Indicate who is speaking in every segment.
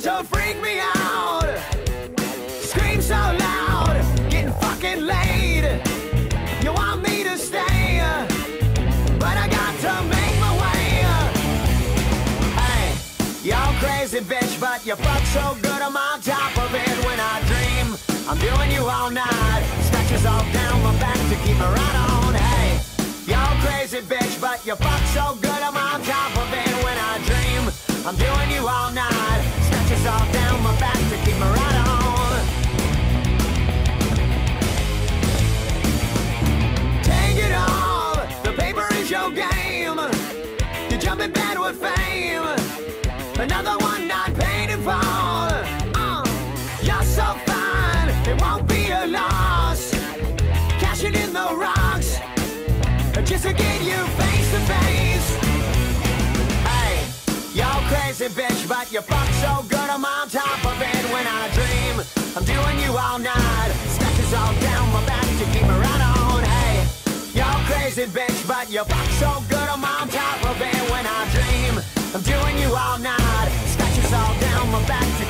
Speaker 1: take me out. Scream so loud, getting fucking laid. You want me to stay, but I got to make my way. Hey, y'all crazy bitch, but you fuck so good I'm on top of it when I dream. I'm doing you all night, scratches all down my back to keep me right on. Hey, y'all crazy bitch, but you fuck so good I'm on top Take it the paper is your game. You jump in bed with fame. Another one. Uh, you're so fine, it won't be a loss. Cashing in the rocks, just to get you face to face. Hey, y'all crazy bitch, but you fuck so good I'm on top of it when I dream. I'm doing you all night, scratches all down my back to keep me right on. Hey, y'all crazy bitch, but you fuck so good I'm on top of it when I dream. I'm doing you all night, scratches all down my back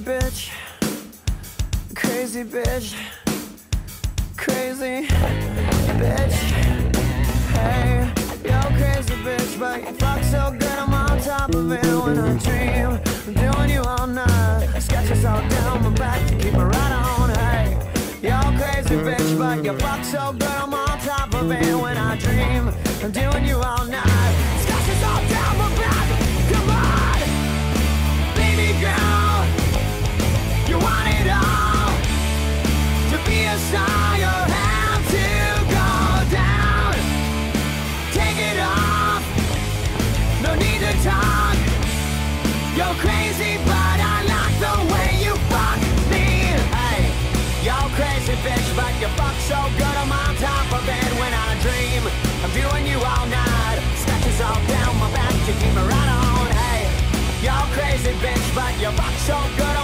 Speaker 1: bitch. Crazy bitch. Crazy bitch. Hey, yo, crazy bitch, but you fuck so good I'm on top of it when I dream. I'm doing you all night. Sketches all down my back to keep me right on. Hey, yo, crazy bitch, but you fuck so good I'm on top of it when I dream. I'm doing you all night. Sketches all down my bitch, but I like the way you fuck me. Hey Yo crazy bitch but your fuck so good I'm top of when I dream. I'm doing you all night, scratches all down my back keep me right on. Hey, you're crazy bitch, but you fuck so good